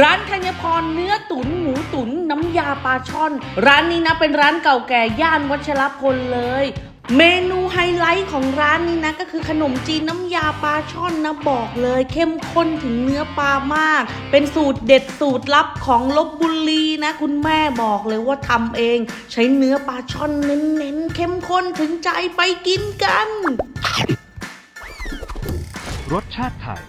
ร้านธัญพรเนื้อตุ๋นหมูตุ๋นน้ำยาปลาช่อน ร้านนี้นะเป็นร้านเก่าแก่ย่านวัชรพลเลย เมนูไฮไลท์ของร้านนี้นะก็คือขนมจีนน้ำยาปลาช่อนนะบอกเลย เข้มข้นถึงเนื้อปลามาก เป็นสูตรเด็ดสูตรลับของลบบุรีนะ คุณแม่บอกเลยว่าทำเอง ใช้เนื้อปลาช่อนเน้นๆเข้มข้นถึงใจไปกินกัน รสชาติไทย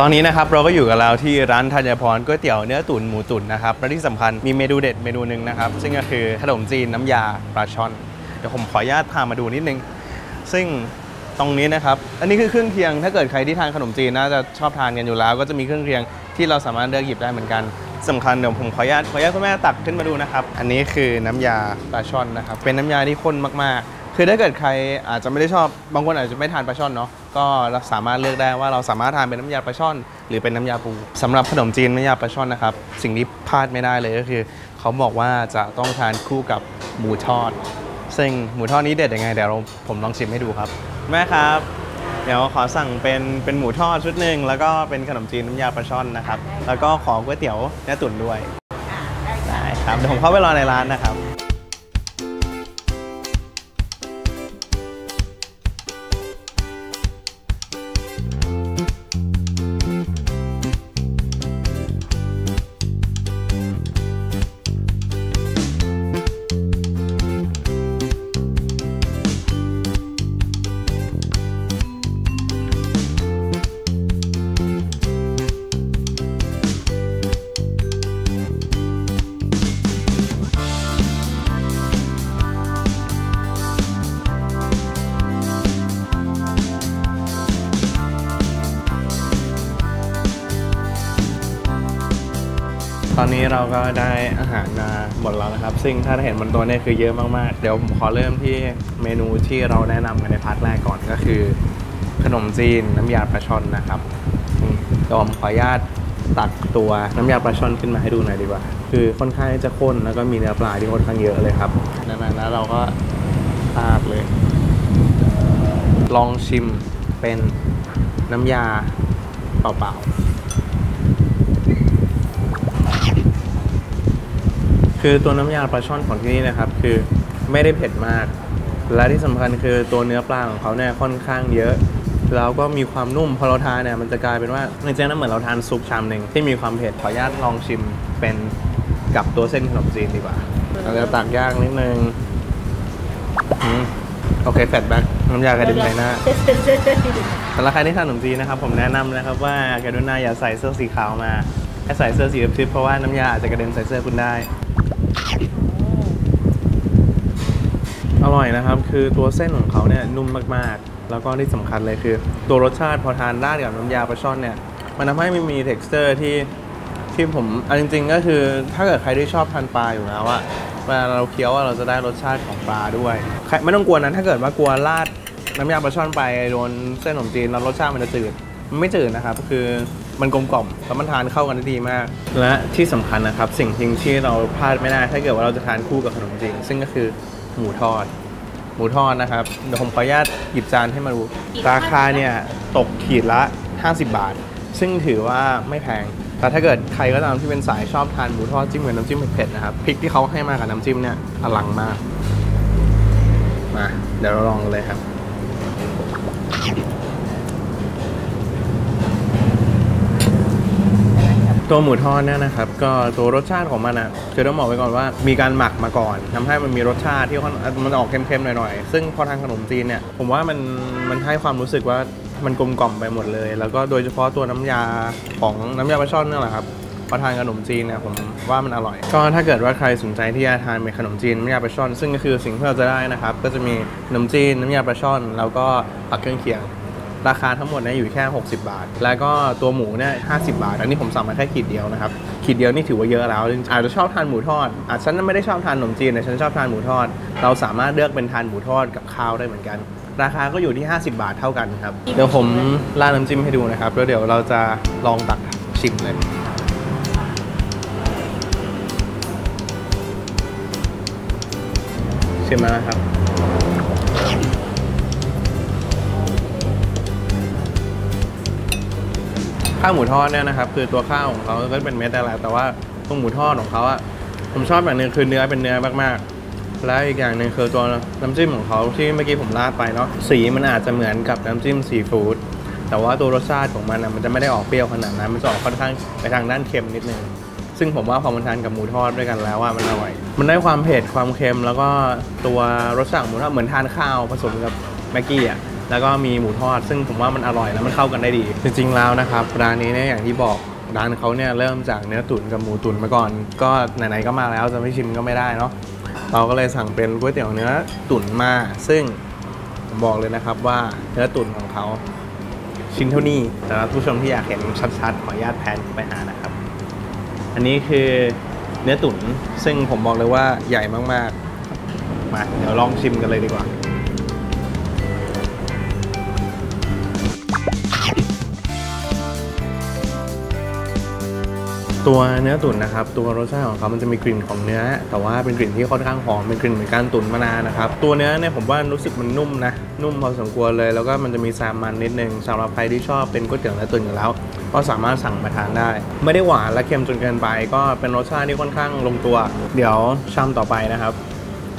ตอนนี้นะครับเราก็อยู่กับเราที่ร้านธัญพรก๋วยเตี๋ยวเนื้อตุ๋นหมูตุ๋นนะครับและที่สำคัญมีเมนูเด็ดเมนูหนึ่งนะครับ ซึ่งก็คือขนมจีนน้ำยาปลาช่อน เดี๋ยวผมขออนุญาตพามาดูนิดนึง ซึ่งตรงนี้นะครับ อันนี้คือเครื่องเคียง ถ้าเกิดใครที่ทานขนมจีนน่าจะชอบทานกันอยู่แล้ว ก็จะมีเครื่องเคียงที่เราสามารถเลือกหยิบได้เหมือนกันสำคัญเดี๋ยวผมขออนุญาตขออนุญาตคุณแม่ตักขึ้นมาดูนะครับ อันนี้คือน้ำยาปลาช่อนนะครับ เป็นน้ำยาที่ข้นมากๆ คือถ้าเกิดใครอาจจะไม่ได้ชอบ บางคนอาจจะไม่ทานปลาช่อนเนาะ ก็เราสามารถเลือกได้ว่าเราสามารถทานเป็นน้ำยาปลาช่อน หรือเป็นน้ำยาปูสำหรับขนมจีนน้ำยาปลาช่อนนะครับ สิ่งที่พลาดไม่ได้เลยก็คือ เขาบอกว่าจะต้องทานคู่กับหมูทอด ซึ่งหมูทอดนี้เด็ดยังไงเดี๋ยวเราผมลองชิมให้ดูครับ แม่ครับ เดี๋ยวขอสั่งเป็นเป็นหมูทอดชุดหนึ่งแล้วก็เป็นขนมจีนน้ำยาปลาช่อนนะครับ แล้วก็ขอก๋วยเตี๋ยวเนื้อตุ๋นด้วยได้ครับเดี๋ยวผมเข้าไปรอในร้านนะครับ ตอนนี้เราก็ได้อาหารมาหมดแล้วนะครับ ซึ่งถ้าเห็นบนโต๊ะเนี่ยคือเยอะมากๆ เดี๋ยวผมขอเริ่มที่เมนูที่เราแนะนำกันใน part แรกก่อนก็คือ ขนมจีนน้ำยาปลาช่อนนะครับอืมเดี๋ยวผมขออนุญาตตักตัวน้ำยาปลาช่อนขึ้นมาให้ดูหน่อยดีกว่า คือค่อนข้างจะข้นแล้วก็มีเนื้อปลาที่ค่อนข้างเยอะเลยครับนั้นแล้วเราก็ราดเลย ลองชิมเป็นน้ำยาเปล่าๆ คือตัวน้ำยาปลาช่อนของที่นี่นะครับ คือไม่ได้เผ็ดมาก และที่สำคัญคือตัวเนื้อปลาของเขาเนี่ยค่อนข้างเยอะ แล้วก็มีความนุ่มพอเราทานเนี่ยมันจะกลายเป็นว่าในเจ๊นั้นเหมือนเราทานซุปชามหนึ่งที่มีความเผ็ดขออนุญาตลองชิมเป็นกับตัวเส้นขนมจีนดีกว่าเราจะตักย่างนิดนึงโอเคแฟดแบ็กน้ำยากระเด็นใส่หน้าสำหรับใครที่ทานขนมจีนนะครับ ผมแนะนำนะครับว่ากรุณาอย่าใส่เสื้อสีขาวมาให้ใส่เสื้อสีทึบเพราะว่าน้ำยาอาจจะกระเด็นใส่เสื้อคุณได้ อร่อยนะครับ คือตัวเส้นของเขาเนี่ยนุ่มมากๆ แล้วก็ที่สำคัญเลยคือ ตัวรสชาติพอทานราดกับน้ำยาปลาช่อนเนี่ย มันทำให้มันมี t e x t อร์ที่ที่ผมเอาจริง ๆ ก็คือถ้าเกิดใครที่ชอบทานปลาอยู่แล้วอะเวลาเราเคี้ยวเราจะได้รสชาติของปลาด้วยไม่ต้องกลัวนะถ้าเกิดว่ากลัวราดน้ำยาปลาช่อนไปโดนเส้นขนมจีนแล้วรสชาติมันจะจืดมันไม่จืดนะครับ คือมันกลมกล่อมแล้วมันทานเข้ากันได้ดีมาก และที่สำคัญนะครับ สิ่งทิ้งที่เราพลาดไม่ได้ ถ้าเกิดว่าเราจะทานคู่กับขนมจีนซึ่งก็คือ หมูทอด หมูทอดนะครับ เดี๋ยวผมขออนุญาตหยิบจานให้มาดู ราคาเนี่ยตกขีดละ 50 บาท ซึ่งถือว่าไม่แพง แต่ถ้าเกิดใครก็ตามที่เป็นสายชอบทานหมูทอดจิ้มกับน้ำจิ้มเผ็ดๆนะครับพริกที่เขาให้มากับน้ำจิ้มเนี่ยอลังมาก มา เดี๋ยวเราลองกันเลยครับ ตัวหมูทอดเนี่ยนะครับก็ตัวรสชาติของมันอะคือต้องบอกไว้ก่อนว่ามีการหมักมาก่อนทำให้มันมีรสชาติที่ค่อนมันออกเค็มๆหน่อยๆซึ่งพอทานขนมจีนเนี่ยผมว่ามันมันให้ความรู้สึกว่ามันกลมกล่อมไปหมดเลย แล้วก็โดยเฉพาะตัวน้ำยาของน้ำยาปลาช่อนนี่แหละครับพอทานขนมจีนเนี่ยผมว่ามันอร่อย ก็ถ้าเกิดว่าใครสนใจที่จะทานเป็นขนมจีนน้ำยาปลาช่อน ซึ่งก็คือสิ่งที่เราจะได้นะครับ ก็จะมีขนมจีนน้ำยาปลาช่อน แล้วก็ผักเครื่องเคียง ราคาทั้งหมดเนี่ยอยู่แค่ 60 บาท แล้วก็ตัวหมูเนี่ย50บาท อันนี้ผมสั่งมาแค่ขีดเดียวนะครับ ขีดเดียวนี่ถือว่าเยอะแล้ว อาจจะชอบทานหมูทอดอาจฉันไม่ได้ชอบทานขนมจีนแต่ฉันชอบทานหมูทอด เราสามารถเลือกเป็นทานหมูทอดกับข้าวได้เหมือนกัน ราคาก็อยู่ที่ 50 บาทเท่ากันครับ เดี๋ยวผมราดน้ำจิ้มให้ดูนะครับ แล้วเดี๋ยวเราจะลองตักชิมเลยชิมมาแล้วครับ ข้าวหมูทอดเนี่ยนะครับ คือตัวข้าวของเขาก็เป็นเม็ดแต่แหละแต่ว่าตรงหมูทอดของเขาอะผมชอบอย่างหนึ่งคือเนื้อเป็นเนื้อมากๆ และอีกอย่างหนึ่งคือตัวน้ำจิ้มของเขาที่เมื่อกี้ผมราดไปเนาะสีมันอาจจะเหมือนกับน้ำจิ้มซีฟู้ดแต่ว่าตัวรสชาติของมันอะมันจะไม่ได้ออกเปรี้ยวขนาดนั้น มันจะออกค่อนข้างไปทางด้านเค็มนิดนึงซึ่งผมว่าพอมันทานกับหมูทอดด้วยกันแล้วว่ามันอร่อย มันได้ความเผ็ดความเค็มแล้วก็ตัวรสชาติของหมูทอดเหมือนทานข้าวผสมกับแม็กกี้อะ แล้วก็มีหมูทอด ซึ่งผมว่ามันอร่อยแล้วมันเข้ากันได้ดี จริงๆแล้วนะครับร้านนี้เนี่ยอย่างที่บอกร้านเขาเนี่ยเริ่มจากเนื้อตุ๋นกับหมูตุ๋นมาก่อน ก็ไหนๆก็มาแล้วจะไม่ชิมก็ไม่ได้เนาะเราก็เลยสั่งเป็นก๋วยเตี๋ยวเนื้อตุ๋นมา ซึ่งผมบอกเลยนะครับว่าเนื้อตุ๋นของเขาชิ้นเท่านี้แต่ว่าผู้ชมที่อยากเห็นชัดๆขออนุญาตแพนไปหานะครับ อันนี้คือเนื้อตุ๋นซึ่งผมบอกเลยว่าใหญ่มากๆมาเดี๋ยวลองชิมกันเลยดีกว่า ตัวเนื้อตุ๋นนะครับ ตัวรสชาติของเขามันจะมีกลิ่นของเนื้อ แต่ว่าเป็นกลิ่นที่ค่อนข้างหอมเป็นกลิ่นเหมือนการตุ๋นมานานนะครับ ตัวเนื้อเนี่ยผมว่ารู้สึกมันนุ่มนะ นุ่มพอสมควรเลย แล้วก็มันจะมีซมมันนิดนึงสำหรับใครที่ชอบเป็นก๋วยเตี๋ยวเนื้อตุ๋นอยู่แล้ว ก็สามารถสั่งมาทานได้ ไม่ได้หวานและเค็มจนเกินไป ก็เป็นรสชาติที่ค่อนข้างลงตัว เดี๋ยวชามต่อไปนะครับ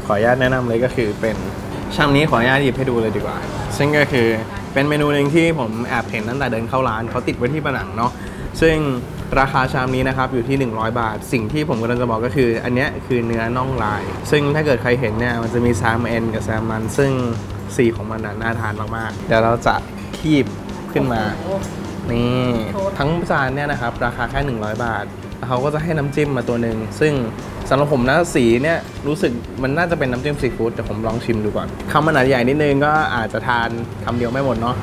ขออนุญาตแนะนำเลยก็คือเป็นชามนี้ขออนุญาตหยิบให้ดูเลยดีกว่า ซึ่งก็คือเป็นเมนูหนึ่งที่ผมแอบเห็นตั้งแต่เดินเข้าร้านเขาติดไว้ที่ผนังเนาะซึ่ง ราคาชามนี้นะครับอยู่ที่ 100 บาท สิ่งที่ผมกำลังจะบอกก็คือ อันนี้คือเนื้อน่องลาย ซึ่งถ้าเกิดใครเห็นเนี่ยมันจะมีแซมเอ็นกับแซมมัน ซึ่งสีของมันน่ะน่าทานมากๆ เดี๋ยวเราจะคีบขึ้นมา นี่ทั้งจานเนี่ยนะครับราคาแค่ 100 บาทเขาก็จะให้น้ำจิ้มมาตัวหนึ่งซึ่งสำหรับผมนะสีเนี่ยรู้สึกมันน่าจะเป็นน้ำจิ้มซีฟู้ดแต่ผมลองชิมดูก่อนคำมันอาจใหญ่นิดนึงก็อาจจะทานคำเดียวไม่หมดเนาะ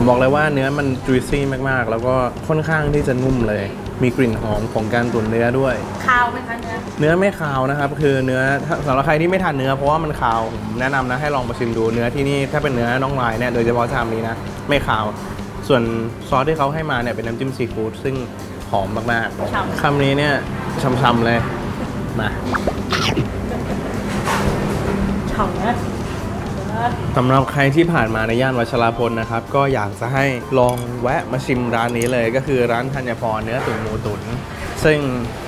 ผมบอกเลยว่าเนื้อมันจุยซี่มากๆ แล้วก็ค่อนข้างที่จะนุ่มเลย มีกลิ่นหอมของการตุ๋นเนื้อด้วยข้าวไหมคะเนื้อ เนื้อไม่คาวนะครับ คือเนื้อถ้าสำหรับใครที่ไม่ทานเนื้อเพราะว่ามันคาวผมแนะนำนะให้ลองมาชิมดูเนื้อที่นี่ถ้าเป็นเนื้อน่องลายเนี่ยโดยเฉพาะชามนี้นะไม่คาว ส่วนซอสที่เขาให้มาเนี่ยเป็นน้ำจิ้มซีฟู้ดซึ่งหอมมากๆคำนี้เนี่ยช่ำๆเลยมา ฉ่ำนะ สำหรับใครที่ผ่านมาในย่านวัชรพลนะครับ ก็อยากจะให้ลองแวะมาชิมร้านนี้เลย ก็คือร้านธัญพรเนื้อตุ๋นหมูตุ๋นซึ่ง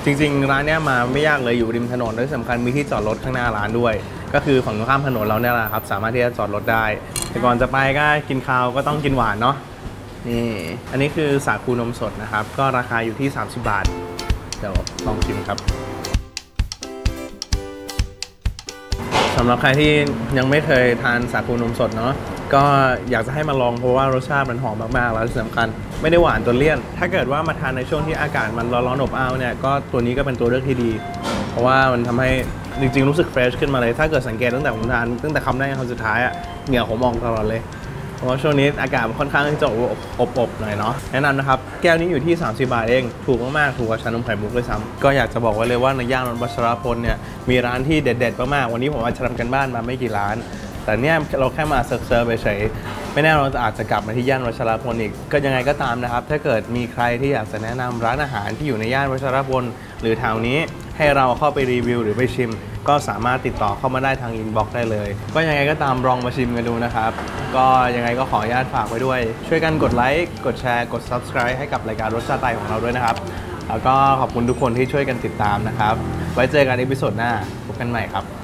จริง ๆ ร้านเนี้ยมาไม่ยากเลยอยู่ริมถนนและที่สำคัญมีที่จอดรถข้างหน้าร้านด้วย ก็คือฝั่งตรงข้ามถนนเราเนี่ยแหละครับ สามารถที่จะจอดรถได้ แต่ก่อนจะไปก็กินข้าวก็ต้องกินหวานเนาะนี่อันนี้คือสาคูนมสดนะครับ ก็ราคาอยู่ที่ 30 บาท เดี๋ยวลองชิมครับ สำหรับใครที่ยังไม่เคยทานสาคูนมสดเนาะก็อยากจะให้มาลองเพราะว่ารสชาติมันหอมมากๆ แล้วที่สำคัญไม่ได้หวานจนเลี่ยน ถ้าเกิดว่ามาทานในช่วงที่อากาศมันร้อนๆอบอ้าวเนี่ยก็ตัวนี้ก็เป็นตัวเลือกที่ดี เพราะว่ามันทำให้จริงๆรู้สึกเฟรชขึ้นมาเลย ถ้าเกิดสังเกตตั้งแต่ผมทานตั้งแต่คำแรกคำสุดท้ายอะเหงื่อผมออกตลอดเลย เพราะช่วงนี้อากาศมันค่อนข้างจะอบอบๆหน่อยเนาะแนะนำนะครับ แก้วนี้อยู่ที่ 30 บาทเอง ถูกมาก ๆ ถูกกว่าชานมไข่มุกด้วยซ้ำก็อยากจะบอกไว้เลยว่าในย่านวัชรพลเนี่ยมีร้านที่เด็ด ๆ มาก ๆ วันนี้ผมอาจจะทำกันบ้านมาไม่กี่ร้าน แต่เนี่ยเราแค่มาเซิร์ฟไปเฉยไม่แน่เราจะอาจจะกลับมาที่ย่านวัชรพลอีก ก็ยังไงก็ตามนะครับ ถ้าเกิดมีใครที่อยากจะแนะนำร้านอาหารที่อยู่ในย่านวัชรพลหรือแถวนี้ให้เราเข้าไปรีวิวหรือไปชิม ก็สามารถติดต่อเข้ามาได้ทาง inbox ได้เลย ก็ยังไงก็ตามลองมาชิมกันดูนะครับ ก็ยังไงก็ขออนุญาตฝากไว้ด้วย ช่วยกันกดไลค์กดแชร์กด subscribe ให้กับรายการรสชาติไทยของเราด้วยนะครับ แล้วก็ขอบคุณทุกคนที่ช่วยกันติดตามนะครับ ไว้เจอกันใน episode หน้าพบกันใหม่ครับ